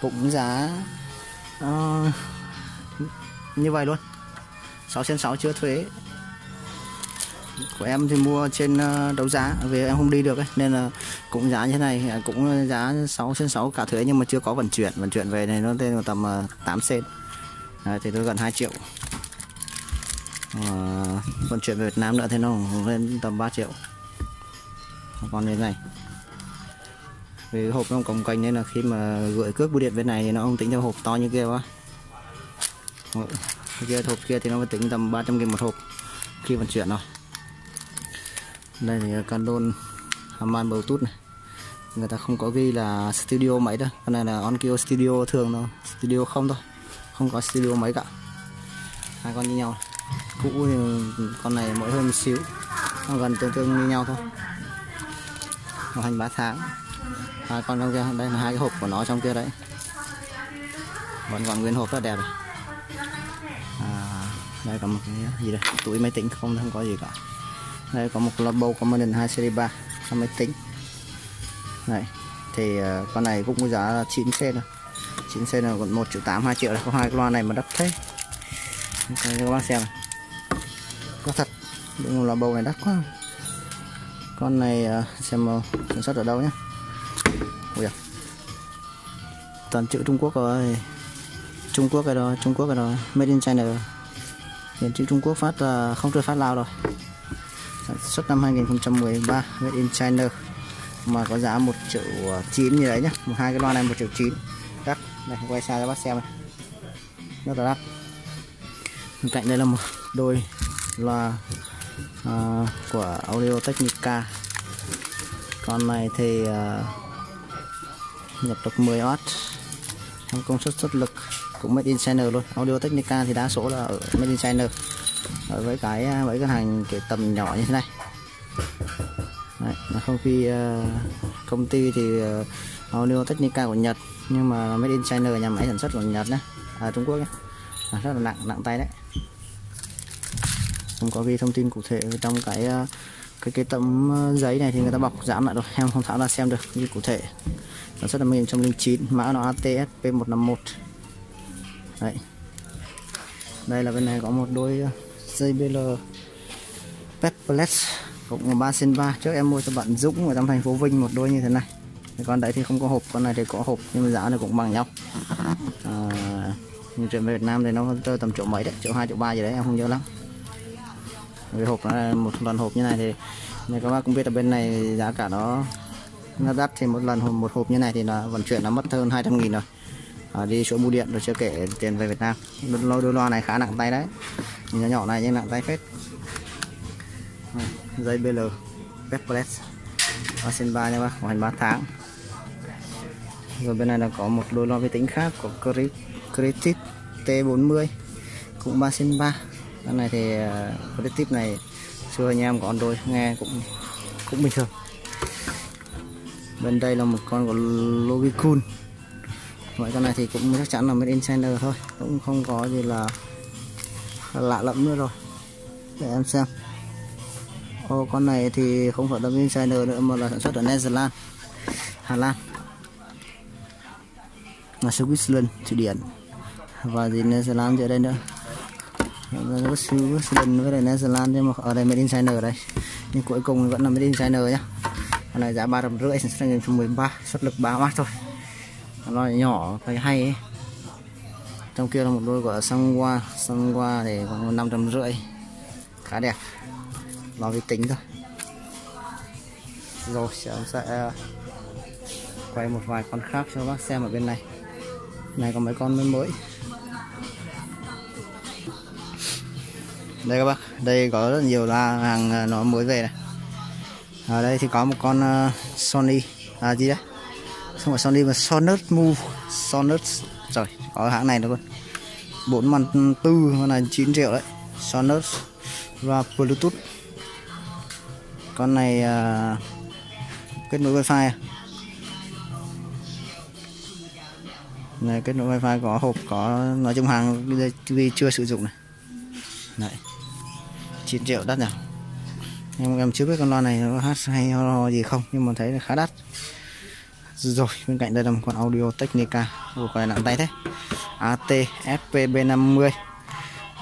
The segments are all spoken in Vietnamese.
cũng giá uh, như vậy luôn. 6 trên 6 chưa thuế. Của em thì mua trên ờ, đấu giá vì em không đi được ấy, nên là cũng giá như thế này à, cũng giá 6 trên 6 cả thuế nhưng mà chưa có vận chuyển. Vận chuyển về này nó lên tầm 8 sen à, thì tôi gần 2 triệu. Uh, vận chuyển về Việt Nam nữa thì nó lên tầm 3 triệu. Còn như thế này vì hộp nó cồng cành nên là khi mà gửi cước bưu điện bên này thì nó không tính theo hộp to như kia quá. Kia, hộp kia thì nó mới tính tầm 300 nghìn một hộp khi vận chuyển rồi đây thì Canon Haman Bluetooth này. Người ta không có ghi là studio máy đâu. Con này là Onkyo studio thường thôi, studio không thôi, không có studio máy cả. Hai con như nhau. Cũ thì con này mỗi hơn một xíu, nó gần tương tương như nhau thôi. Hành 3 tháng hai con trong kia đây là hai cái hộp của nó trong kia đấy. Vẫn còn nguyên hộp rất đẹp này. À, đây có một cái gì đây? Túi máy tính không không có gì cả. Đây có một Labo Commandant 2 series 3 máy tính. Này thì uh, con này cũng có giá là 9 sen rồi 9 sen là còn 1 triệu 8 2 triệu là có hai cái loa này mà đắt thế. Đây, các bác xem có thật nhưng là bầu này đắt quá. Con này uh, xem uh, sản xuất ở đâu nhé toàn chữ Trung Quốc rồi. Trung Quốc rồi đó Trung Quốc rồi đó. Made in China. Hiện chữ Trung Quốc phát là không chưa phát Lào rồi. Sản xuất năm 2013 Made in China. Mà có giá 1 triệu à, 9 như đấy nhá. Một hai cái loa này 1 triệu 9 đắt. Này quay xa cho bác xem này. Rất là đắt. Bên cạnh đây là một đôi loa uh, của Audio Technica con này thì uh, nhập được 10W trong công suất xuất lực cũng made in China luôn. Audio Technica thì đa số là ở made in China. Ở với cái à, với cái hàng kiểu tầm nhỏ như thế này. Đấy, không khi uh, công ty thì uh, Audio Technica của Nhật nhưng mà made in China nhà máy sản xuất của Nhật nhé à, Trung Quốc nhé à, rất là nặng nặng tay đấy. Không có ghi thông tin cụ thể trong cái uh, cái cái tấm ờ, giấy này thì người ta bọc dán lại rồi em không tháo ra xem được như cụ thể. Sản xuất năm 2009 mã nó ATS P151 đấy. Đây là bên này có một đôi ờ, JBL Pepperless cũng là 3 trên 3 trước em mua cho bạn Dũng ở trong thành phố Vinh một đôi như thế này. Con đấy thì không có hộp con này thì có hộp nhưng mà giá nó cũng bằng nhau. À, nhưng chuyện về Việt Nam thì nó rơi tầm triệu mấy đấy triệu hai triệu ba gì đấy em không nhớ lắm với hộp nó là một lần hộp như này thì như các bác cũng biết ở bên này giá cả nó nó đắt thì một lần một hộp như này thì nó vận chuyển nó mất hơn 200 nghìn rồi. À, đi chỗ bưu điện rồi chưa kể tiền về Việt Nam. Đôi, đôi loa này khá nặng tay đấy. Nhỏ nhỏ này nhưng nặng tay phết. Ờ, dây BL Pepperless ba trên ba nha bác hoàn 3 tháng. Rồi bên này là có một đôi loa vi tính khác của Critic T40 cũng 3 sen 3 con này thì ờ, cái Critic này xưa anh em có đôi nghe cũng cũng bình thường. Bên đây là một con của Logicon mọi con này thì cũng chắc chắn là made in China thôi cũng không có gì là lạ lẫm nữa rồi. Để em xem. Ô, con này thì không phải là made in China nữa mà là sản xuất ở Netherlands Hà Lan. Là Switzerland Thụy Điển. Và gì Netherlands ở đây nữa? Switzerland với lại lan nhưng mà. Ở đây made in China ở đây nhưng cuối cùng vẫn là made in China nhá. Con này giá ba trăm rưỡi, sản xuất 2013 xuất lực ba mắt thôi. Nó nhỏ phải hay ấy. trong kia là một đôi của sang qua sang qua thì còn năm trăm rưỡi. Khá đẹp. Nó vi tính thôi. Rồi, sẽ sẽ quay một vài con khác cho bác xem ở bên này. Này có mấy con mới mới. Đây các bác đây có rất nhiều là hàng à, nó mới về này. Ở đây thì có một con uh, Sony à gì đấy? Không phải Sony mà Sonos Move Sonos trời, có hãng này nữa luôn. Bốn màn tư con này 9 triệu đấy. Sonos và Bluetooth. Con này uh, kết nối wifi à? này kết nối wifi có hộp có nói chung hàng vì chưa sử dụng này. Đấy. 9 triệu đắt nhỉ? Em em chưa biết con loa này nó hát hay ho gì không nhưng mà thấy là khá đắt. Rồi bên cạnh đây là một con audio Technica. Ủa, con này nặng tay thế. AT FPB 50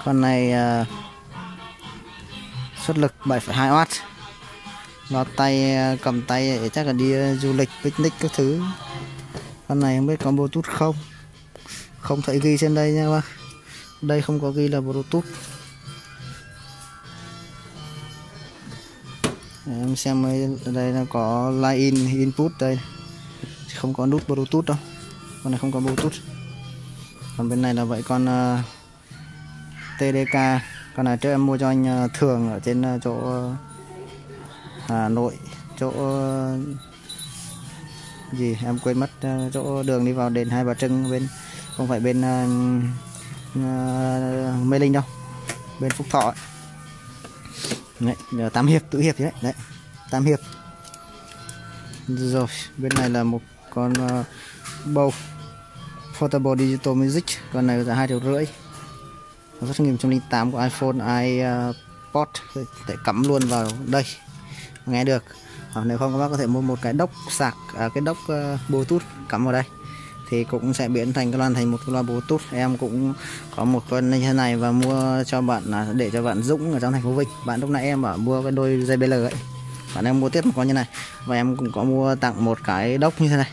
con này uh, xuất lực 7,2W lo tay uh, cầm tay để chắc là đi uh, du lịch picnic các thứ. Con này không biết có bluetooth không? Không thấy ghi trên đây nha bác. Đây không có ghi là bluetooth. Em xem ở đây nó có line in input đây. Không có nút bluetooth đâu. Con này không có bluetooth. Còn bên này là vậy con ờ, uh, TDK con này trước em mua cho anh uh, thường ở trên uh, chỗ uh, Hà Nội. Chỗ uh, gì? Em quên mất uh, chỗ đường đi vào đền Hai Bà Trưng bên không phải bên uh, uh, Mê Linh đâu. Bên Phúc Thọ ấy. Đấy, Tam Hiệp, tự Hiệp đấy, đấy, Tam Hiệp. Rồi bên này là một con uh, bầu Portable Digital Music. Con này giá hai triệu rưỡi. Rất nghìn trăm linh tám của iPhone iPod. Để cắm luôn vào đây nghe được. Hoặc nếu không các bác có thể mua một cái đốc sạc à, cái đốc uh, Bluetooth cắm vào đây thì cũng sẽ biến thành cái loa thành một cái loa Bluetooth. Em cũng có một con như thế này và mua cho bạn là để cho bạn Dũng ở trong thành phố Vinh. Bạn lúc nãy em bảo mua cái đôi JBL ấy. Bạn em mua tiếp một con như này. Và em cũng có mua tặng một cái đốc như thế này,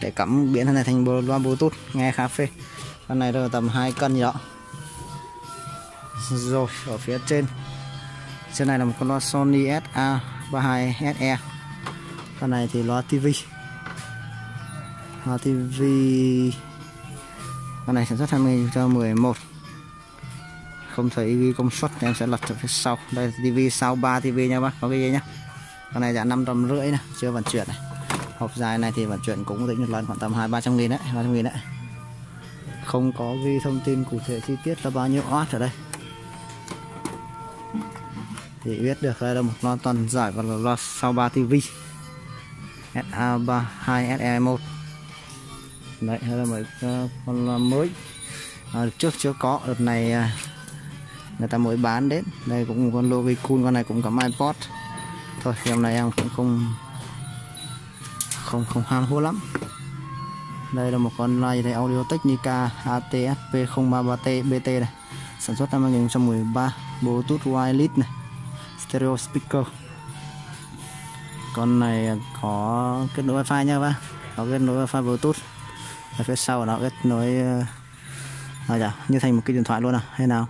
để cắm biến thế này thành loa bluetooth, nghe khá phê. Con này rơi tầm 2 cân gì đó. Rồi, ở phía trên. Trên này là một con loa Sony SA32 SE con này thì loa tivi Ờ, loa TV con này sản xuất 20 cho 11 không thấy ghi công suất thì em sẽ lật ở phía sau. Đây là TV sau 3 TV nha bác, có cái gì nhá. Con này giá năm trăm rưỡi này chưa vận chuyển này. Hộp dài này thì vận chuyển cũng tính một lần khoảng tầm hai ba trăm nghìn đấy, ba trăm nghìn đấy. Không có ghi thông tin cụ thể chi tiết là bao nhiêu watt ở đây. Thì biết được đây là một loa toàn giải và là loa sau 3 TV. SA32 SE1 đấy hay là mấy ờ, con ờ, mới. À, trước chưa có đợt này à, người ta mới bán đến. Đây cũng một con cool con này cũng có iPod thôi hôm nay em cũng không không không ham hố lắm. Đây là một con loa đây Audio Technica ATSP 033T BT này. Sản xuất năm 2013 Bluetooth wireless này. Stereo speaker. Con này có kết nối wifi nha các bạn có kết nối wifi bluetooth ở phía sau nó kết nối ờ, à, dạ, như thành một cái điện thoại luôn à hay nào?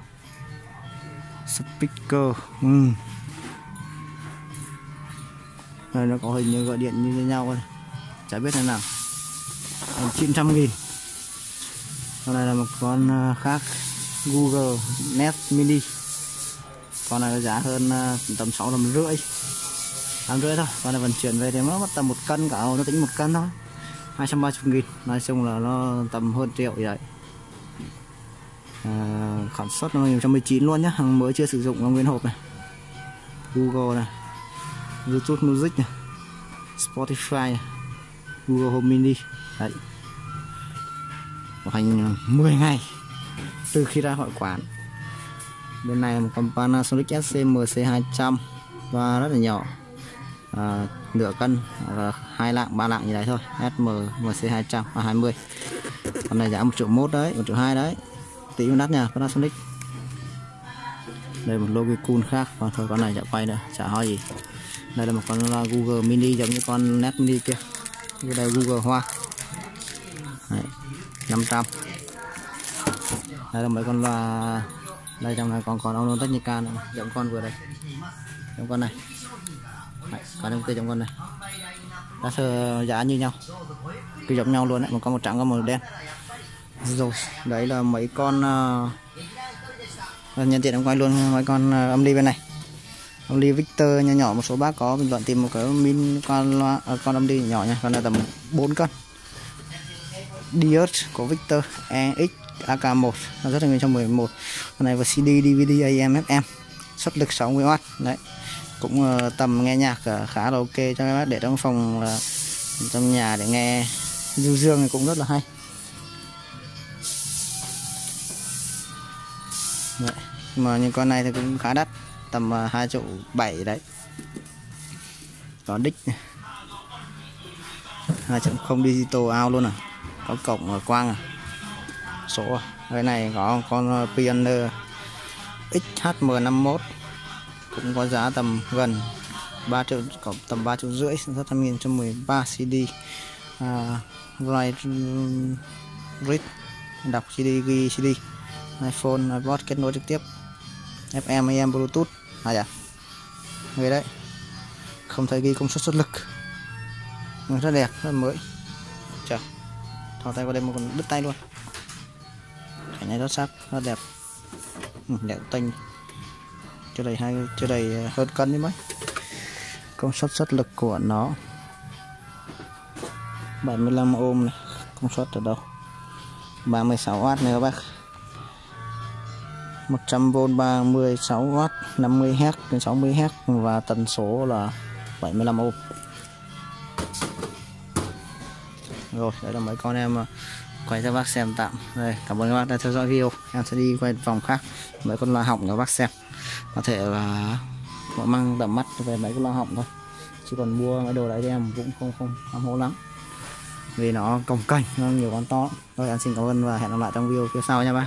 Speaker ừ. đây nó có hình như gọi điện như nhau thôi, chả biết thế nào. 900 nghìn. Con này là một con ờ, khác Google Nest Mini. Con này giá hơn ờ, tầm 6 tầm rưỡi tám rưỡi thôi con này vận chuyển về thì nó mất tầm một cân cả nó tính một cân thôi. 230 nghìn. Nói chung là nó tầm hơn triệu vậy à, sản xuất năm 2019 luôn nhá. Hàng mới chưa sử dụng nguyên hộp này. Google này. YouTube Music này. Spotify này. Google Home Mini. Đấy. Hành ờ, 10 ngày từ khi ra hội quán. Bên này một con Panasonic SCMC 200 và rất là nhỏ à, nửa cân và hai lạng ba lạng như đấy thôi. SM MC200 và 20 con này giá một triệu một đấy một triệu hai đấy. Tí đắt nha Panasonic. Đây một logo cool khác. Còn thôi con này chả quay nữa chả ho gì. Đây là một con Google Mini giống như con Net Mini kia. Cái đây Google Hoa. Đấy, 500 đây là mấy con loa. Đây trong này còn còn Ono Technica nữa giống con vừa đây. Giống con này. Đấy, còn trong cây giống con này. Giá sơ giá như nhau cứ giống nhau luôn đấy một con một trắng con một đen. Rồi đấy là mấy con uh, nhân tiện em quay luôn mấy con uh, âm ly bên này. Âm ly Victor nhỏ nhỏ một số bác có bình luận tìm một cái min con loa con âm ly nhỏ nha con này tầm 4 cân. Dios của Victor EX AK1 nó rất là nguyên trong 11 con này và CD DVD AM FM xuất lực 60W đấy cũng ờ, tầm nghe nhạc ờ, khá là ok cho các bác. Để trong phòng ờ, trong nhà để nghe du dương thì cũng rất là hay. Đấy. mà những con này thì cũng khá đắt, tầm hai 2 triệu 7 đấy. Có đích. Hai triệu không digital out luôn à? Có cổng quang à? Số à. cái này có con Pioneer XHM51 cũng có giá tầm gần 3 triệu có tầm 3 triệu rưỡi rất xuất năm cho 13 CD à, read um, đọc CD ghi CD iPhone iPod kết nối trực tiếp. FM AM Bluetooth. À dạ, à người đấy. Không thấy ghi công suất xuất lực. Rất đẹp rất mới. Chờ thò tay vào đây một còn đứt tay luôn. Cái này rất sắc rất đẹp. Ừ, đẹp tinh chưa đầy hai chưa đầy à, hơn cân đi mấy. Công suất xuất lực của nó. 75 ohm này. Công suất ở đâu? 36W nữa bác. 100V 36W 50Hz đến 60Hz và tần số là 75 ohm. Rồi, đây là mấy con em à, quay cho bác xem tạm. Đây, cảm ơn các bác đã theo dõi video. Em sẽ đi quay vòng khác mấy con loa hỏng cho bác xem. Có thể là họ mang tầm mắt về mấy con loa hỏng thôi. Chứ còn mua mấy đồ đấy thì em cũng không không ham hố lắm. Vì nó cồng cành, nó nhiều con to rồi em xin cảm ơn và hẹn gặp lại trong video phía sau nha bác.